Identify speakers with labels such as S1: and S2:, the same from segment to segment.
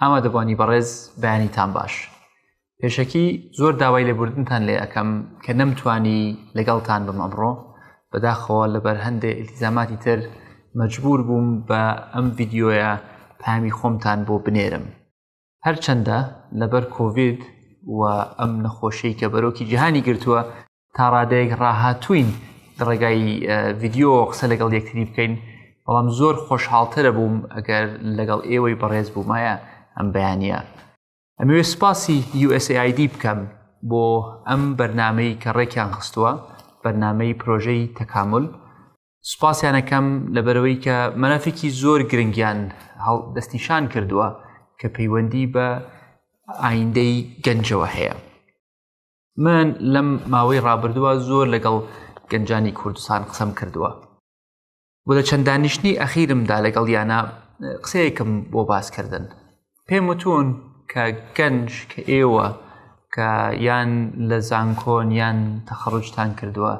S1: ئاوا دەبانی بەڕێز بەیانیتان باش پێشەکی زۆر داوای لێبوردنتان لێ ئەەکەم کە نەمتوانی لەگەڵتان بم ئەمڕۆ بەداخەوە لەبەر هەندێ ئیلتیزاماتی تر مەجبور بووم بە ئەم ڤیددیویە پامی خۆمتان بۆ بنێرم هەرچەندە لەبەر کۆڤید و ئەم نەخۆشی کە بەرۆکی جیهانی گرتووە تاڕادەیەک ڕاهاتوین ڕێگای ڤیددیو قسە لەگەڵ یەکتری بکەین بەڵام زۆر خۆشحاڵترە بووم ئەگەر لەگەڵ ئێوەی بەڕێز بوومایە ئەم بەیانە ئەمەوێ سپاسی USAID بکەم بۆ ئەم بەرنمەی کە ڕێکیان خستووە بەرنمەی پرۆژەی تەکامل سوپاسیانەکەم لەبەرەوەی کە مەلەفێکی زۆر گرنگیان دەستنیشان کردووە کە پەیوەندی بە ئایندەی گەنجەوە هەیە من لەم ماوەی ڕابردووە زۆر لەگەڵ گەنجانی کوردستان قسەم کردووە بۆ لە چەند دانیشتنی ئەخیرمدا لەگەڵ یانە قسەیەکم بۆ باسکردن پێم وتون کە گەنج کە ئێوە کە یان لە زانکۆن یان تەخەڕجتان کردووە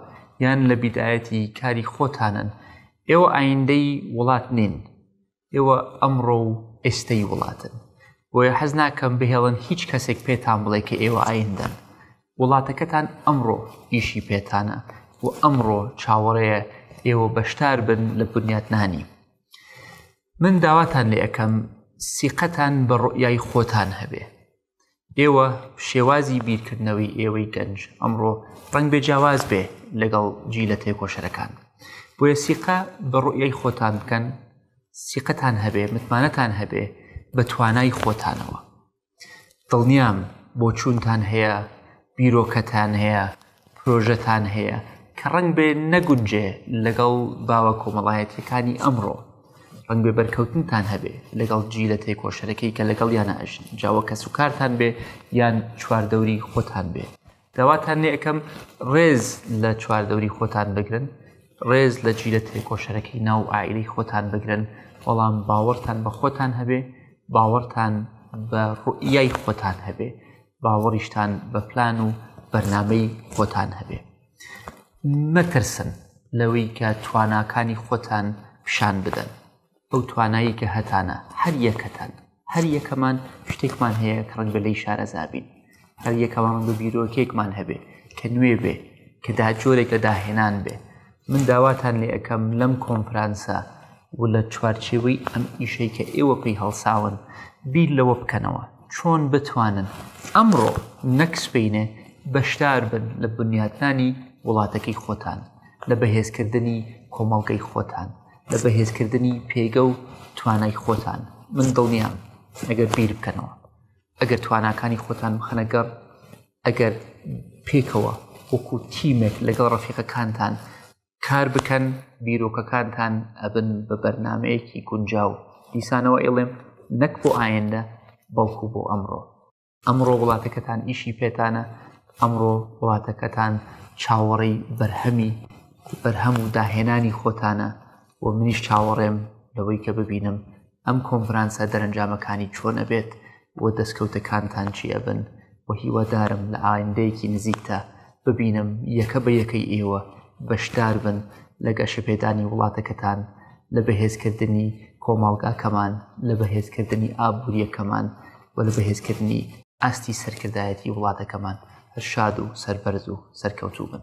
S1: یان لە بیدایەتی کاری خۆتانن ئێوە ئایندەی وڵات نین ئێوە ئەمڕۆ و ئێستەی وڵاتن بۆیە حەز ناکەم بهێڵن هیچ کەسێک پێتان بڵێ کە ئێوە ئایندەن وڵاتەکەتان ئەمڕۆ ئیشی پێتانە و ئەمڕۆ چاوەڕەیە ئێوە بەشدار بن لە بنیاتنانی من داواتان لێ ئەەکەم سیقەتان بە ڕۆیای خۆتان هەبێ ئێوە شێوازی بیرکردنەوەی ئێوەی گەنج ئەمڕۆ ڕنگ بێ جیاواز بێ لەگەڵ جی لە تێکۆشەرەکان بۆیە سیقە بە ڕوئەی خۆتان بکەن سیقەتان هەبێ متمانەتان هەبێ بە توانای خۆتانەوە دڵنیام بۆ چوونتان هەیە بیرۆکەتان هەیە پرۆژەتان هەیە کە ڕەنگبێ نەگونجێ لەگەڵ باوە کۆمەڵایەتیەکانی ئەمڕۆ ڕەنگبێ بەرکەوتنتان هەبێ لەگەڵ جی لە تێکۆشەرەکەی کە لەگەڵ یانە ئەژن جاوە کەس و کارتان بێ یان چواردەوری خۆتان بێ داواتان لێ ئەەکەم ڕێز لە چواردەوری خۆتان بگرن ڕێز لە جی لە تێکۆشەرەکەی ناو ئایلی خۆتان بگرن بەڵام باوەڕتان بە خۆتان هەبێ باوەڕتان بە ڕوئیای خۆتان هەبێ باوەڕیشتان بە پلان و بەرنامەی خۆتان هەبێ مەترسن لەوەی کە تواناکانی خۆتان پیشان بدەن ئەو توانایی کە هەتانە هەر یەکەتان هەر یەکەمان شتێکمان هەیە کە ڕەنگە لی شارەزابین هەر یەکەمان ڕەنگە بیرۆکێکمان هەبێ کە نوێ بێ کە دا جۆرێک لە داهێنان بێ من داواتان لێ ئەکەم لەم کۆنفرانسە و لە چوارچێوەی ئەم ئیشەی کە ئێوە پێی هەڵساون، بیر لەوە بکەنەوە چۆن بتوانن ئەمڕۆ نەک سبەینێ بەشدار بن لە بنیاتنانی وڵاتەکەی خۆتان، لە بەهێزکردنی کۆمەڵگەی خۆتان، لە بەهێزکردنی پێگە و توانای خۆتان. من دڵنیام ئەگەر بیر بکەنەوە، ئەگەر تواناکانی خۆتان بخەنە گەڕ، ئەگەر پێکەوە وەکو تیمێک لەگەڵ ڕەفیقەکانتان کار بکەن بیرۆکەکانتان ئەبن بە بەرنمەیەکی گونجاو دیسانەوە ئێڵێم نەک بۆ ئایندە بەڵکو بۆ ئەمڕۆ ئەمڕۆ وڵاتەکەتان ئیشی پێتانە ئەمڕۆ وڵاتەکەتان چاوەڕی بەرهەمی بەرهەم و داهێنانی خۆتانە و منیش چاوەڕێم لەوەی کە ببینم ئەم کۆنفرانسە دەرەنجامەکانی چۆن ئەبێت و دەستکەوتەکانتان چی ئەبن و هیوادارم لە ئایندەیەکی نزیکدا ببینم یەکە بە یەکەی ئێوە بەشدار بن لە گەشەپێدانی وڵاتەکەتان، لە بەهێزکردنی کۆمەڵگاکەمان، لە بەهێزکردنی ئابوورییەکەمان و لە بەهێزکردنی ئاستی سەرکردایەتی وڵاتەکەمان. هەر شاد و سەربەرز و سەرکەوتوو بن.